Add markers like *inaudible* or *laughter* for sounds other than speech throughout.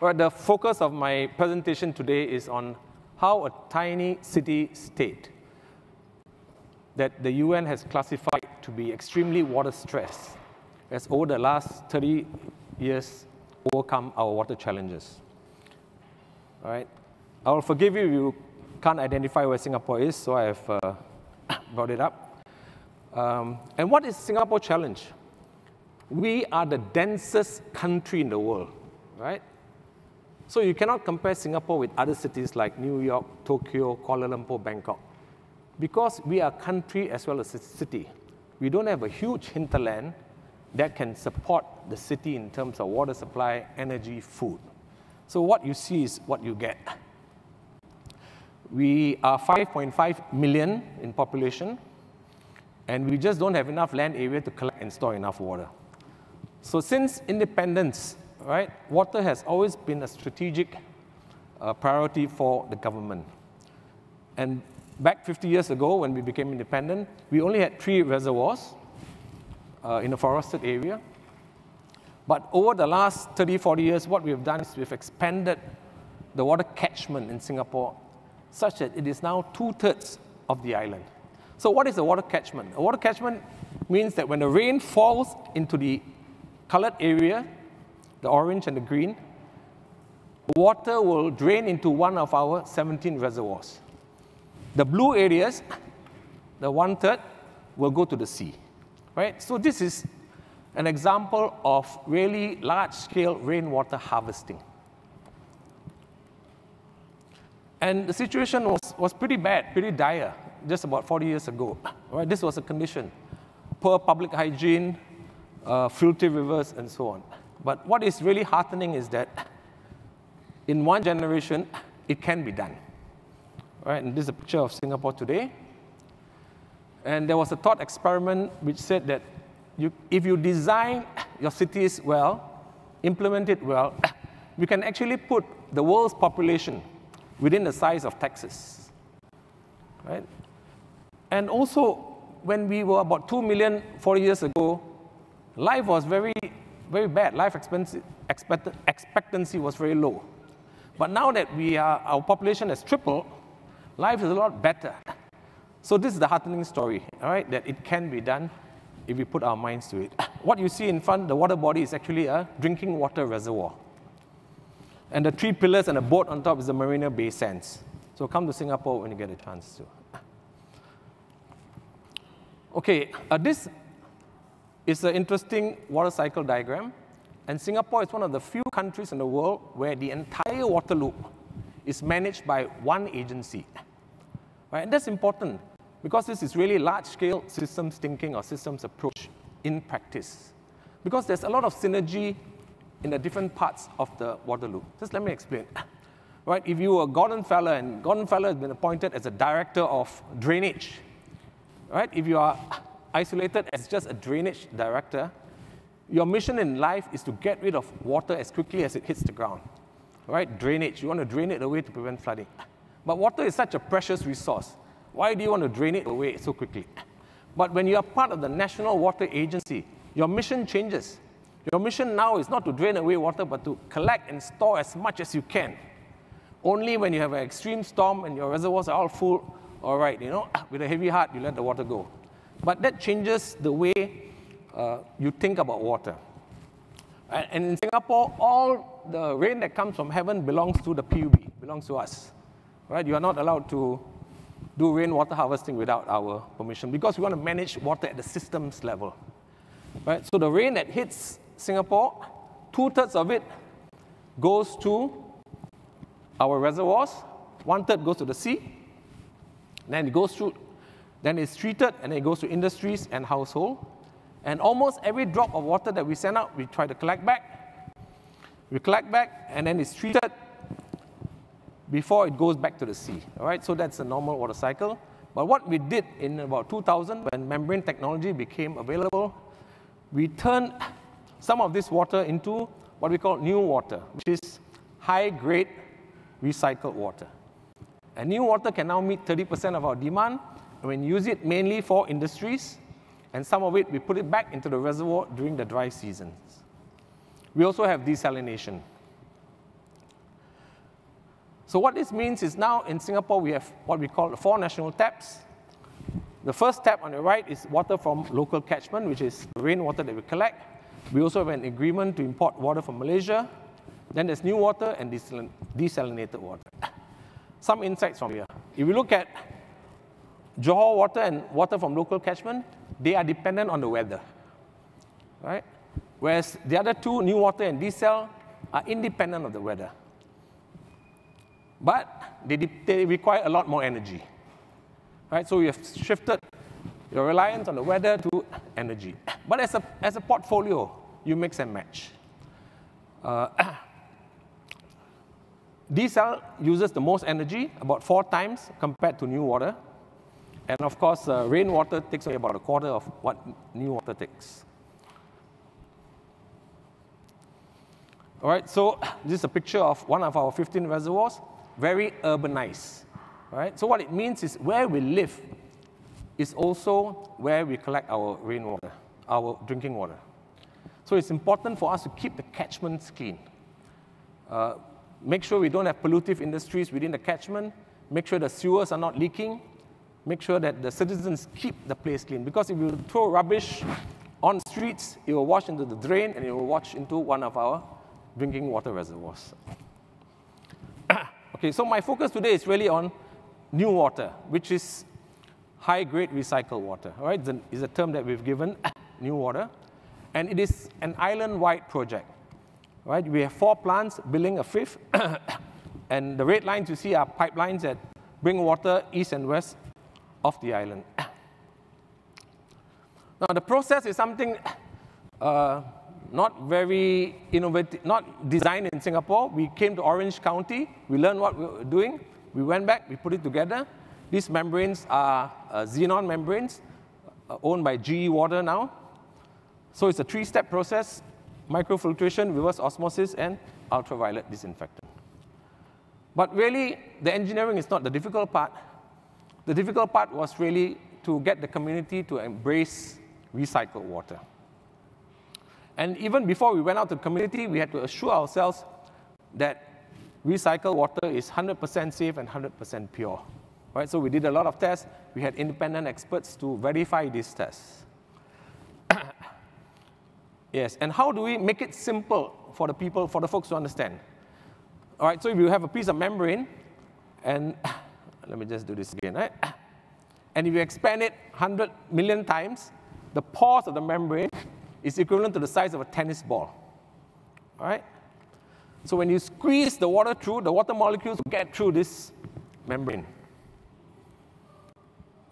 Right, the focus of my presentation today is on how a tiny city state that the UN has classified to be extremely water stressed has over the last 30 years overcome our water challenges. All right, I will forgive you if you can't identify where Singapore is, so I have uh, *coughs* brought it up. Um, and what is Singapore challenge? We are the densest country in the world, right? So you cannot compare Singapore with other cities like New York, Tokyo, Kuala Lumpur, Bangkok. Because we are a country as well as a city, we don't have a huge hinterland that can support the city in terms of water supply, energy, food. So what you see is what you get. We are 5.5 million in population, and we just don't have enough land area to collect and store enough water. So since independence, right, water has always been a strategic uh, priority for the government. And back 50 years ago, when we became independent, we only had three reservoirs uh, in a forested area. But over the last 30, 40 years, what we've done is we've expanded the water catchment in Singapore such that it is now two thirds of the island. So, what is a water catchment? A water catchment means that when the rain falls into the colored area, the orange and the green, water will drain into one of our 17 reservoirs. The blue areas, the one third, will go to the sea. Right? So, this is an example of really large scale rainwater harvesting. And the situation was, was pretty bad, pretty dire, just about 40 years ago. Right? This was a condition poor public hygiene, uh, filthy rivers, and so on. But what is really heartening is that in one generation, it can be done. Right? And this is a picture of Singapore today. And there was a thought experiment which said that you, if you design your cities well, implement it well, *coughs* you can actually put the world's population within the size of Texas. Right? And also, when we were about 2 million 40 years ago, life was very, very bad. Life expectancy, was very low. But now that we are, our population has tripled, life is a lot better. So this is the heartening story, all right, that it can be done if we put our minds to it. *coughs* What you see in front, the water body is actually a drinking water reservoir. And the three pillars and a boat on top is the Marina Bay Sands. So come to Singapore when you get a chance to. *coughs* Okay, uh, this is an interesting water cycle diagram. And Singapore is one of the few countries in the world where the entire water loop is managed by one agency. Right? And that's important because this is really large-scale systems thinking or systems approach in practice. Because there's a lot of synergy in the different parts of the water loop. Just let me explain. Right, if you were Gordon Feller, and Gordon Feller has been appointed as a director of drainage, right? If you are isolated as just a drainage director, your mission in life is to get rid of water as quickly as it hits the ground. Right? Drainage, you want to drain it away to prevent flooding. But water is such a precious resource. Why do you want to drain it away so quickly? But when you are part of the National Water Agency, your mission changes. Your mission now is not to drain away water, but to collect and store as much as you can. Only when you have an extreme storm and your reservoirs are all full, all right, you know, *coughs* with a heavy heart, you let the water go. But that changes the way uh, you think about water. And in Singapore, all the rain that comes from heaven belongs to the PUB, belongs to us. Right? You are not allowed to do rainwater harvesting without our permission because we want to manage water at the systems level. Right? So the rain that hits Singapore, two thirds of it goes to our reservoirs, one third goes to the sea, then it goes through, then it's treated, and it goes to industries and household. And almost every drop of water that we send out, we try to collect back. We collect back, and then it's treated before it goes back to the sea. All right, so that's a normal water cycle. But what we did in about 2000, when membrane technology became available, we turned some of this water into what we call NEWater, which is high grade recycled water. And NEWater can now meet 30% of our demand, we use it mainly for industries, and some of it we put it back into the reservoir during the dry seasons. We also have desalination. So what this means is now in Singapore, we have what we call four national taps. The first tap on the right is water from local catchment, which is rainwater that we collect. We also have an agreement to import water from Malaysia. Then there's NEWater and desalinated water. Some insights from here. If you look at Johor water and water from local catchment, they are dependent on the weather, right? Whereas the other two, NEWater and desal, are independent of the weather. But they, they require a lot more energy. Right? So you have shifted your reliance on the weather to energy. But as a, as a portfolio, you mix and match. Uh, *coughs* desal uses the most energy, about four times compared to NEWater. And of course, uh, rainwater takes away about a quarter of what NEWater takes. All right, so *coughs* this is a picture of one of our 15 reservoirs very urbanized. All right, So what it means is where we live is also where we collect our rainwater, our drinking water. So it's important for us to keep the catchments clean. Uh, make sure we don't have pollutive industries within the catchment. Make sure the sewers are not leaking. Make sure that the citizens keep the place clean. Because if you throw rubbish on streets, it will wash into the drain and it will wash into one of our drinking water reservoirs. *coughs* Okay, so my focus today is really on NEWater, which is high-grade recycled water. All right, it's a term that we've given, *coughs* NEWater, and it is an island-wide project. Right, we have four plants building a fifth, *coughs* and the red lines you see are pipelines that bring water east and west of the island. *coughs* Now, the process is something *coughs* uh, not very innovative, not designed in Singapore. We came to Orange County, we learned what we were doing, we went back, we put it together. These membranes are uh, Zenon membranes uh, owned by GE Water now. So it's a three-step process, microfiltration, reverse osmosis, and ultraviolet disinfectant. But really, the engineering is not the difficult part. The difficult part was really to get the community to embrace recycled water. And even before we went out to the community, we had to assure ourselves that recycled water is 100% safe and 100% pure. Right? So we did a lot of tests. We had independent experts to verify these tests. *coughs* yes, and how do we make it simple for the people, for the folks to understand? All right, so if you have a piece of membrane, and *laughs* let me just do this again, right? *coughs* And if you expand it 100 million times, the pores of the membrane is equivalent to the size of a tennis ball. All right? So when you squeeze the water through, the water molecules get through this membrane.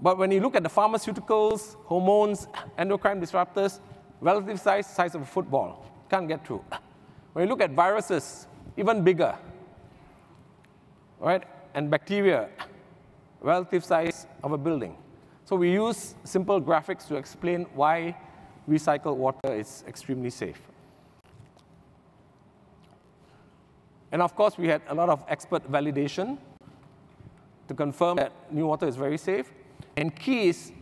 But when you look at the pharmaceuticals, hormones, endocrine disruptors, relative size, size of a football, can't get through. *coughs* When you look at viruses, even bigger, right? And bacteria, relative size of a building. So we use simple graphics to explain why recycled water is extremely safe. And of course, we had a lot of expert validation to confirm that NEWater is very safe. And key is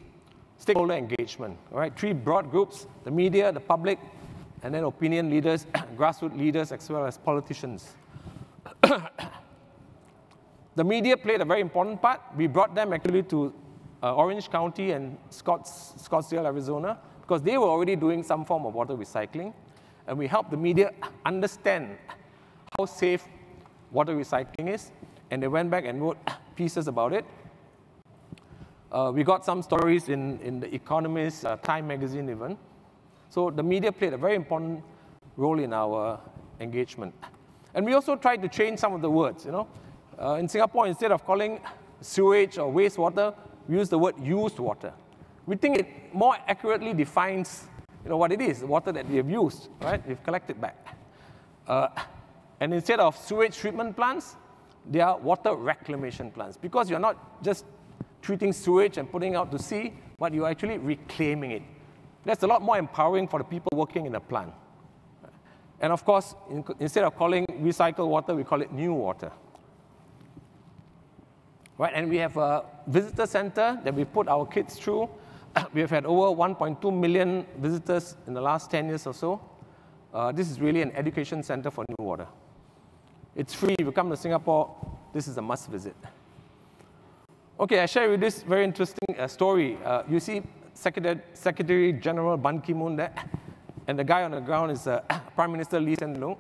stakeholder engagement, all right? Three broad groups, the media, the public, and then opinion leaders, *coughs* grassroots leaders, as well as politicians. *coughs* the media played a very important part. We brought them actually to uh, Orange County and Scotts, Scottsdale, Arizona, because they were already doing some form of water recycling. And we helped the media understand how safe water recycling is. And they went back and wrote *coughs* pieces about it. Uh, we got some stories in, in The Economist, uh, Time magazine even. So the media played a very important role in our engagement. And we also tried to change some of the words, you know. Uh, in Singapore, instead of calling sewage or wastewater, we use the word used water we think it more accurately defines you know, what it is, water that we have used, right? We've collected back. Uh, and instead of sewage treatment plants, they are water reclamation plants because you're not just treating sewage and putting out to sea, but you're actually reclaiming it. That's a lot more empowering for the people working in a plant. And of course, in, instead of calling recycled water, we call it NEWater. Right, and we have a visitor center that we put our kids through *coughs* we have had over 1.2 million visitors in the last 10 years or so. Uh, this is really an education center for NEWater. It's free. If you come to Singapore, this is a must visit. Okay, I share with you this very interesting uh, story. Uh, you see Secretary, Secretary, General Ban Ki-moon there, *coughs* and the guy on the ground is uh, *coughs* Prime Minister Lee Hsien-loong.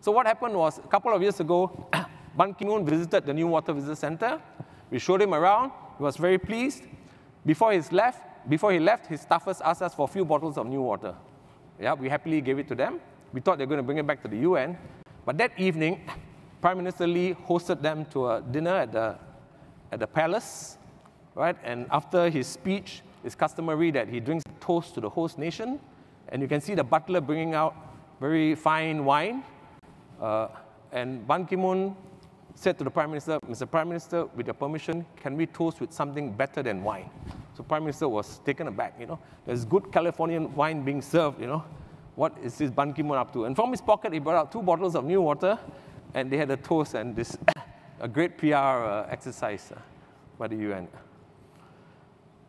So what happened was, a couple of years ago, Ban Ki-moon visited the NEWater Visitor Center. We showed him around. He was very pleased. Before he left, before he left, his staffers asked us for a few bottles of NEWater. Yeah, we happily gave it to them. We thought they were going to bring it back to the UN. But that evening, Prime Minister Lee hosted them to a dinner at the at the palace, right? And after his speech, it's customary that he drinks toast to the host nation. And you can see the butler bringing out very fine wine. Uh, and Ban Ki-moon said to the Prime Minister, Mr. Prime Minister, with your permission, can we toast with something better than wine? So Prime Minister was taken aback, you know. There's good Californian wine being served, you know. What is this Ban Ki-moon up to? And from his pocket, he brought out two bottles of NEWater, and they had a toast and this *coughs* a great PR uh, exercise uh, by the UN.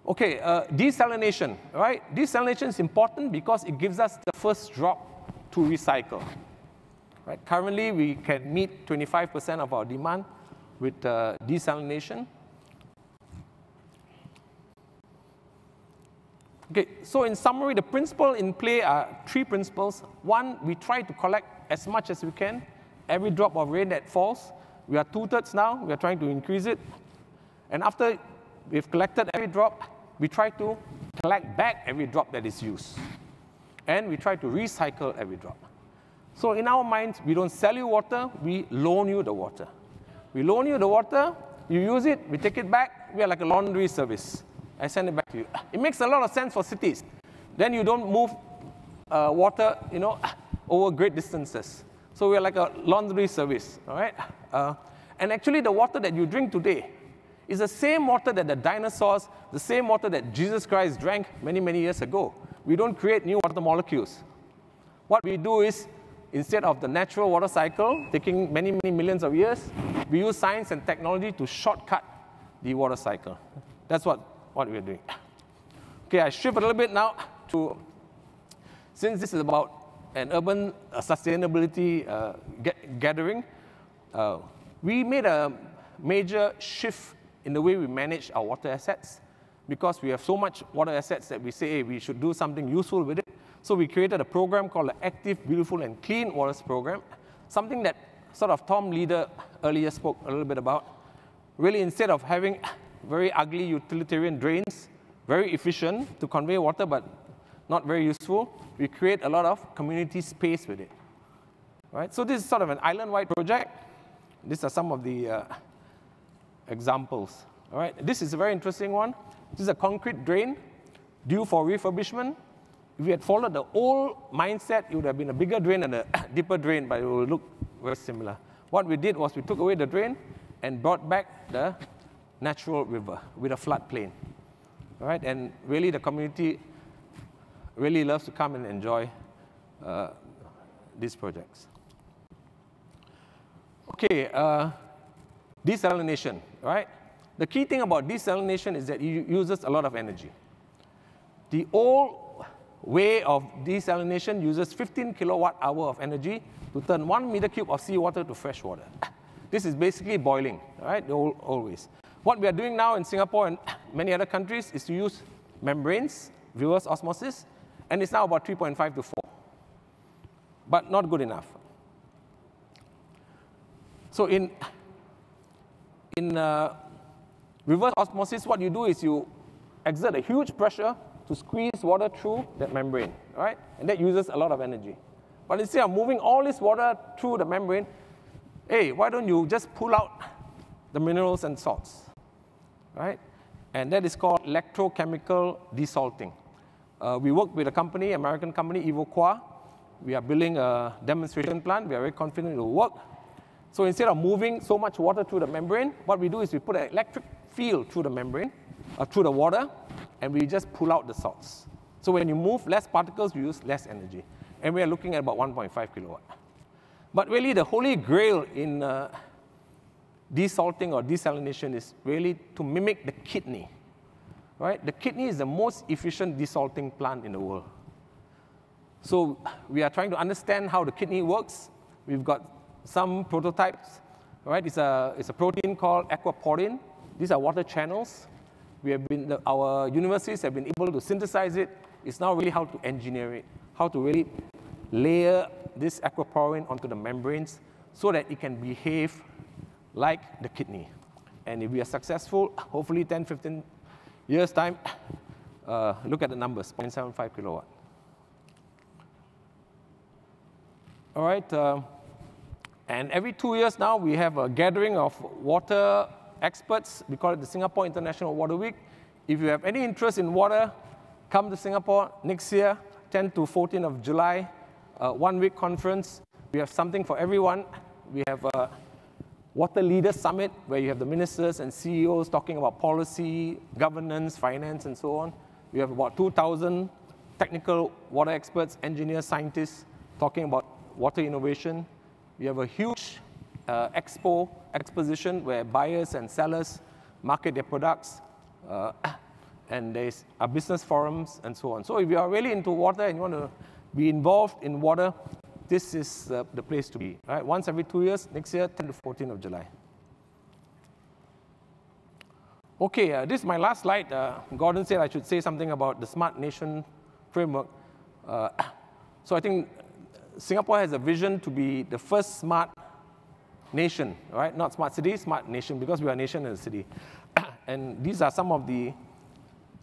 Okay, uh, desalination, right? Desalination is important because it gives us the first drop to recycle. Right? Currently, we can meet 25% of our demand with uh, desalination. Okay, so in summary, the principle in play are three principles. One, we try to collect as much as we can, every drop of rain that falls. We are two-thirds now. We are trying to increase it. And after we've collected every drop, we try to collect back every drop that is used. And we try to recycle every drop. So in our minds, we don't sell you water, we loan you the water. We loan you the water, you use it, we take it back, we are like a laundry service. I send it back to you. It makes a lot of sense for cities. Then you don't move uh, water, you know, *laughs* over great distances. So we're like a laundry service, all right? Uh, and actually, the water that you drink today is the same water that the dinosaurs, the same water that Jesus Christ drank many, many years ago. We don't create new water molecules. What we do is, instead of the natural water cycle, taking many, many millions of years, we use science and technology to shortcut the water cycle. That's what, what we're doing. Okay, I shift a little bit now to, since this is about an urban uh, sustainability uh, gathering, uh, we made a major shift in the way we manage our water assets because we have so much water assets that we say hey, we should do something useful with it. So we created a program called the Active, Beautiful, and Clean Waters Program, something that sort of Tom Leader earlier spoke a little bit about. Really, instead of having very ugly utilitarian drains, very efficient to convey water, but not very useful, we create a lot of community space with it. Right? So this is sort of an island-wide project. These are some of the uh, examples. All right? This is a very interesting one. This is a concrete drain due for refurbishment. If we had followed the old mindset, it would have been a bigger drain and a *coughs* deeper drain, but it will look very similar. What we did was we took away the drain and brought back the natural river with a floodplain. All right? And really the community really loves to come and enjoy uh, these projects. Okay, uh, desalination, right? The key thing about desalination is that it uses a lot of energy. The old way of desalination uses 15 kilowatt hour of energy to turn one meter cube of seawater to fresh water. This is basically boiling, right? Always. What we are doing now in Singapore and *coughs* many other countries is to use membranes, reverse osmosis, and it's now about 3.5 to 4. But not good enough. So in, in uh, reverse osmosis, what you do is you exert a huge pressure to squeeze water through that membrane, right? And that uses a lot of energy. But instead of moving all this water through the membrane, hey, why don't you just pull out the minerals and salts, right? And that is called electrochemical desalting. Uh, we work with a company, American company, Evoqua. We are building a demonstration plant. We are very confident it will work. So instead of moving so much water through the membrane, what we do is we put an electric field through the membrane, uh, through the water, and we just pull out the salts. So when you move less particles, you use less energy. And we are looking at about 1.5 kilowatt. But really, the holy grail in uh, desalting or desalination is really to mimic the kidney right? The kidney is the most efficient desalting plant in the world. So we are trying to understand how the kidney works. We've got some prototypes, right? It's a, it's a protein called aquaporin. These are water channels. We have been, our universities have been able to synthesize it. It's now really how to engineer it, how to really layer this aquaporin onto the membranes so that it can behave like the kidney. And if we are successful, hopefully 10, 15 years time, *coughs* uh, look at the numbers, 0.75 kilowatt. All right, uh, and every two years now, we have a gathering of water experts. We call it the Singapore International Water Week. If you have any interest in water, come to Singapore next year, 10 to 14 of July, uh, one week conference. We have something for everyone. We have a Water Leaders Summit where you have the ministers and CEOs talking about policy, governance, finance, and so on. We have about 2,000 technical water experts, engineers, scientists talking about water innovation. We have a huge uh, expo, exposition where buyers and sellers market their products. Uh, *coughs* and there's a business forums and so on. So if you are really into water and you want to be involved in water, this is uh, the place to be. Right? Once every two years, next year, 10 to 14 of July. Okay, uh, this is my last slide. Uh, Gordon said I should say something about the Smart Nation framework. Uh, *coughs* so I think Singapore has a vision to be the first smart nation, right? Not smart city, smart nation, because we are a nation and a city. *coughs* and these are some of the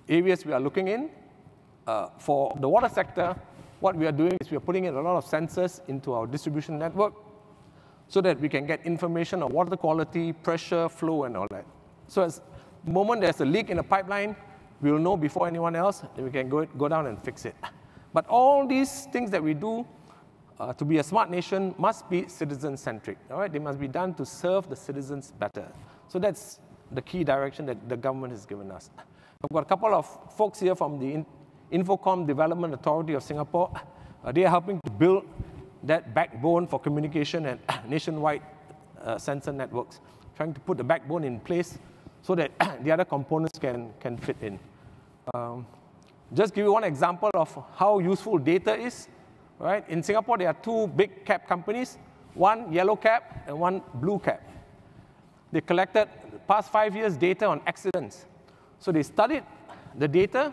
areas we are looking in. Uh, for the water sector, what we are doing is we are putting in a lot of sensors into our distribution network so that we can get information on water quality, pressure, flow, and all that. So as the moment there's a leak in a pipeline, we will know before anyone else, and we can go, go down and fix it. But all these things that we do uh, to be a smart nation must be citizen-centric. All right, they must be done to serve the citizens better. So that's the key direction that the government has given us. I've got a couple of folks here from the Infocomm Development Authority of Singapore. Uh, they are helping to build that backbone for communication and *coughs* nationwide uh, sensor networks, trying to put the backbone in place so that *coughs* the other components can, can fit in. Um, just give you one example of how useful data is. Right? In Singapore, there are two big cab companies, one yellow cab and one blue cab. They collected past five years data on accidents. So they studied the data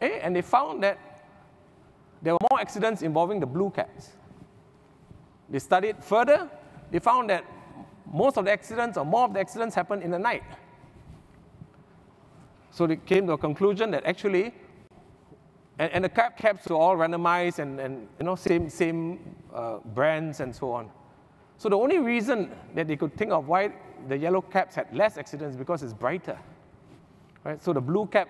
Eh? And they found that there were more accidents involving the blue cabs. They studied further, they found that most of the accidents or more of the accidents happened in the night. So they came to a conclusion that actually, and, and the cap caps were all randomized and, and you know, same, same uh, brands and so on. So the only reason that they could think of why the yellow caps had less accidents because it's brighter. Right? So the blue cap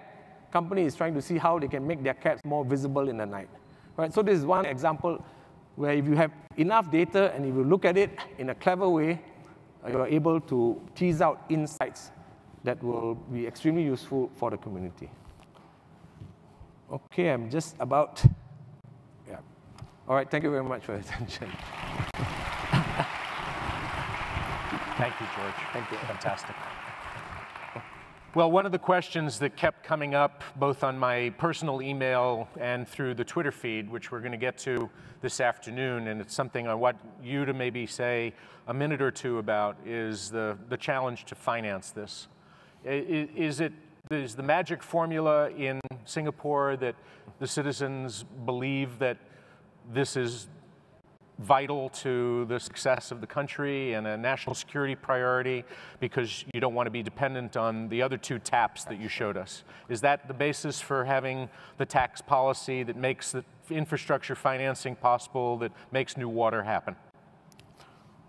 company is trying to see how they can make their caps more visible in the night. Right? So this is one example where if you have enough data and if you look at it in a clever way, uh, you are able to tease out insights that will be extremely useful for the community. Okay, I'm just about, yeah. All right, thank you very much for your *laughs* attention. Thank you, George. Thank you. Fantastic. Well, one of the questions that kept coming up both on my personal email and through the Twitter feed, which we're going to get to this afternoon, and it's something I want you to maybe say a minute or two about, is the, the challenge to finance this. Is it is the magic formula in Singapore that the citizens believe that this is vital to the success of the country and a national security priority because you don't want to be dependent on the other two taps that you showed us. Is that the basis for having the tax policy that makes the infrastructure financing possible, that makes NEWater happen?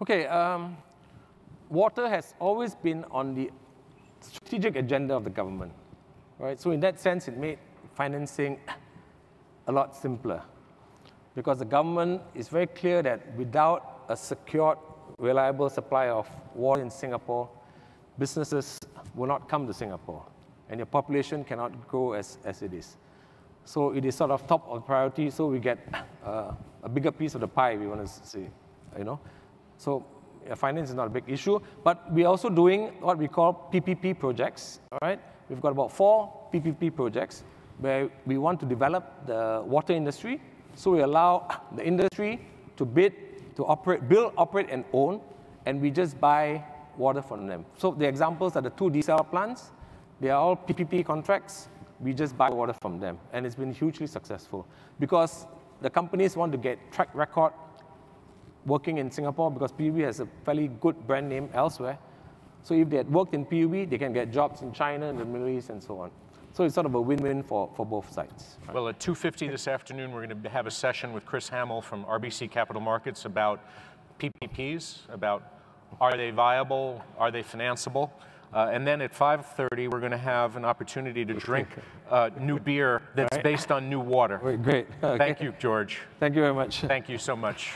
Okay, um, water has always been on the strategic agenda of the government, right? So in that sense, it made financing a lot simpler because the government is very clear that without a secured, reliable supply of water in Singapore, businesses will not come to Singapore, and your population cannot grow as, as it is. So it is sort of top of priority, so we get uh, a bigger piece of the pie, we want to say, you know. So Uh, finance is not a big issue, but we're also doing what we call PPP projects, all right? We've got about four PPP projects where we want to develop the water industry so we allow *coughs* the industry to bid, to operate, build, operate, and own, and we just buy water from them. So the examples are the two desal plants. They are all PPP contracts. We just buy water from them. And it's been hugely successful because the companies want to get track record working in Singapore because PUB has a fairly good brand name elsewhere. So if they had worked in PUB, they can get jobs in China, in the Middle East, and so on. So it's sort of a win-win for, for both sides. Right? Well, at 2.50 this afternoon, we're going to have a session with Chris Hamill from RBC Capital Markets about PPPs, about are they viable, are they financeable, uh, and then at 5.30, we're going to have an opportunity to drink uh, new beer that's right. based on NEWater. Great. *laughs* Okay. Thank you, George. Thank you very much. Thank you so much.